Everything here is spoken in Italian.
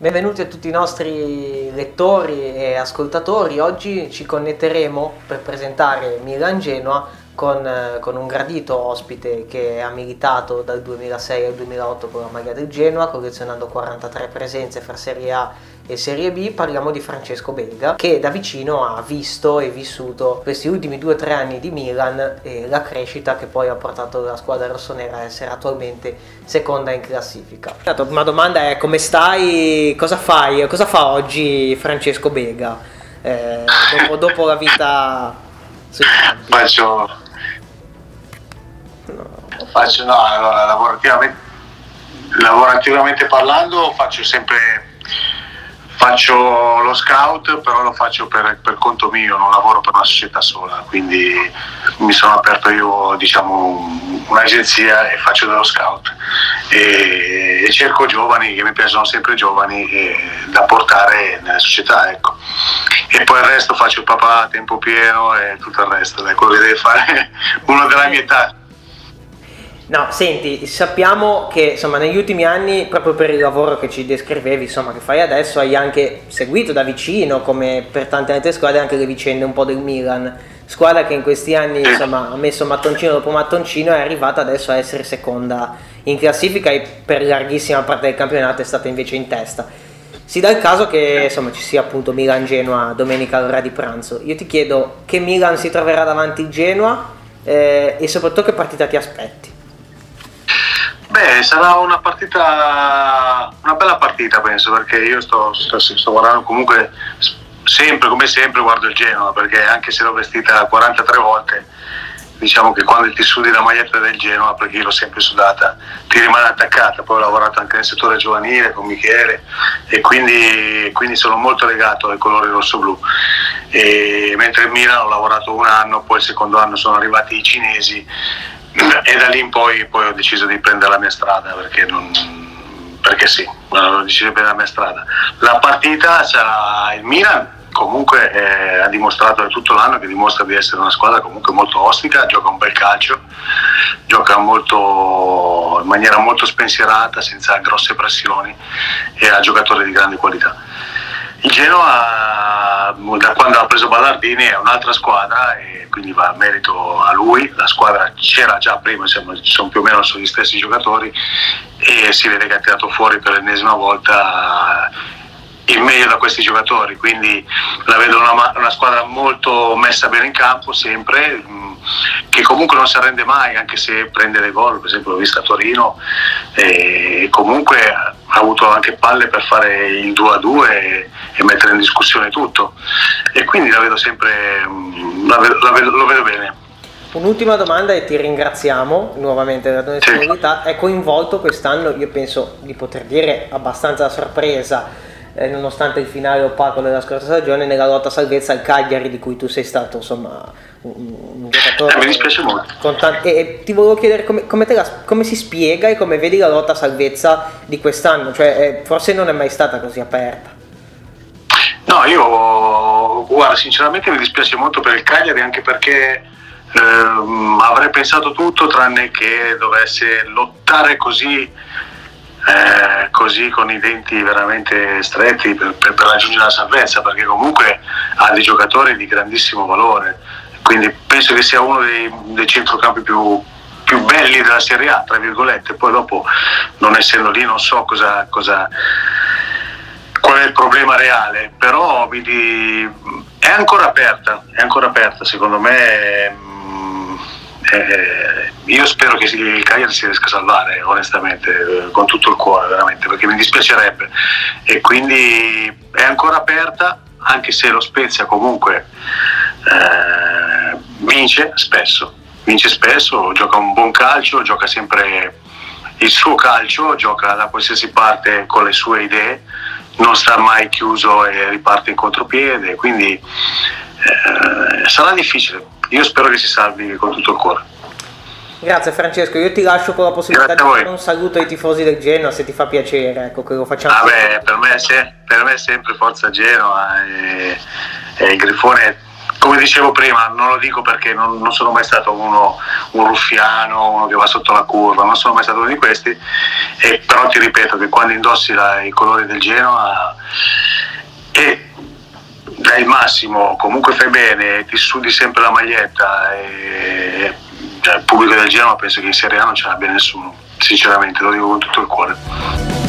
Benvenuti a tutti i nostri lettori e ascoltatori. Oggi ci connetteremo per presentare Milan Genoa con, eh, con, un gradito ospite che ha militato dal 2006 al 2008 con la maglia del Genoa, collezionando 43 presenze fra Serie A e Serie B. Parliamo di Francesco Belga, che da vicino ha visto e vissuto questi ultimi 2-3 anni di Milan e la crescita che poi ha portato la squadra rossonera a essere attualmente seconda in classifica. Ma domanda è come stai, cosa fai, cosa fa oggi Francesco Belga eh, dopo, dopo, la vita sui? Faccio. Faccio no, allora, lavorativamente, lavorativamente parlando faccio sempre Faccio lo scout, però lo faccio per, per, conto mio, non lavoro per una società sola, quindi mi sono aperto io diciamo, un'agenzia e faccio dello scout e, e cerco giovani, che mi piacciono sempre giovani, da portare nelle società. Ecco. E poi il resto faccio il papà a tempo pieno e tutto il resto, è quello che deve fare uno della mia età. No, senti, sappiamo che insomma negli ultimi anni, proprio per il lavoro che ci descrivevi, insomma, che fai adesso, hai anche seguito da vicino, come per tante altre squadre, anche le vicende un po' del Milan. Squadra che in questi anni insomma, ha messo mattoncino dopo mattoncino è arrivata adesso a essere seconda in classifica e per larghissima parte del campionato è stata invece in testa. Si dà il caso che insomma, ci sia appunto Milan-Genoa domenica all'ora di pranzo. Io ti chiedo che Milan si troverà davanti Genoa eh, e soprattutto che partita ti aspetti. Beh, sarà una partita, una bella partita penso, perché io sto, sto, sto guardando comunque sempre, come sempre, guardo il Genoa, perché anche se l'ho vestita 43 volte, diciamo che quando ti sudi la maglietta del Genoa, perché io l'ho sempre sudata, ti rimane attaccata, poi ho lavorato anche nel settore giovanile con Michele e quindi, quindi sono molto legato ai colori rosso-blu. E, mentre in Milan ho lavorato un anno, poi il secondo anno sono arrivati i cinesi e da lì in poi, poi, ho deciso di prendere la mia strada perché, non, perché sì, ho deciso di prendere la mia strada. La partita sarà il Milan, comunque eh, ha dimostrato tutto l'anno che dimostra di essere una squadra comunque molto ostica, gioca un bel calcio, gioca molto, in maniera molto spensierata, senza grosse pressioni e ha giocatori di grande qualità. Il Genoa da quando ha preso Ballardini è un'altra squadra e quindi va a merito a lui, la squadra c'era già prima, insomma, sono più o meno gli stessi giocatori e si vede che ha tirato fuori per l'ennesima volta il meglio da questi giocatori, quindi la vedo una, una squadra molto messa bene in campo sempre, che comunque non si arrende mai, anche se prende dei gol, per esempio l'ho vista a Torino, e comunque ha avuto anche palle per fare il 2 a 2 e, e mettere in discussione tutto. E quindi la vedo sempre, mm, la vedo, la vedo, lo vedo bene. Un'ultima domanda e ti ringraziamo nuovamente della tua disponibilità. Sì. È coinvolto quest'anno, io penso di poter dire abbastanza a sorpresa, eh, nonostante il finale opaco della scorsa stagione, nella lotta salvezza al Cagliari di cui tu sei stato insomma un, un giocatore. Eh, mi dispiace molto. Tanti, e, e, ti volevo chiedere come, come, la, come, si spiega e come vedi la lotta salvezza di quest'anno, cioè eh, forse non è mai stata così aperta. No, io guarda, sinceramente mi dispiace molto per il Cagliari anche perché ehm, avrei pensato tutto tranne che dovesse lottare così eh, così con i denti veramente stretti per, per, per, raggiungere la salvezza, perché comunque ha dei giocatori di grandissimo valore, quindi penso che sia uno dei, dei centrocampi più, più belli della Serie A, tra virgolette, poi dopo non essendo lì non so cosa, cosa qual è il problema reale, però è ancora aperta, è ancora aperta secondo me eh, io spero che il Cagliari si riesca a salvare, onestamente, eh, con tutto il cuore, veramente, perché mi dispiacerebbe. E quindi è ancora aperta, anche se lo Spezia comunque eh, vince spesso, vince spesso, gioca un buon calcio, gioca sempre il suo calcio, gioca da qualsiasi parte con le sue idee, non sta mai chiuso e riparte in contropiede, quindi eh, sarà difficile io spero che si salvi con tutto il cuore. Grazie Francesco, io ti lascio con la possibilità di fare un saluto ai tifosi del Genoa se ti fa piacere, ecco che lo facciamo. Vabbè, per me, per me è sempre Forza Genoa e, e il Grifone come dicevo prima, non lo dico perché non, non, sono mai stato uno, un ruffiano, uno che va sotto la curva, non sono mai stato uno di questi, e, però ti ripeto che quando indossi la, i colori del Genoa dai il massimo, comunque fai bene, ti sudi sempre la maglietta e cioè, il pubblico del Genoa penso che in Serie A non ce l'abbia nessuno, sinceramente, lo dico con tutto il cuore.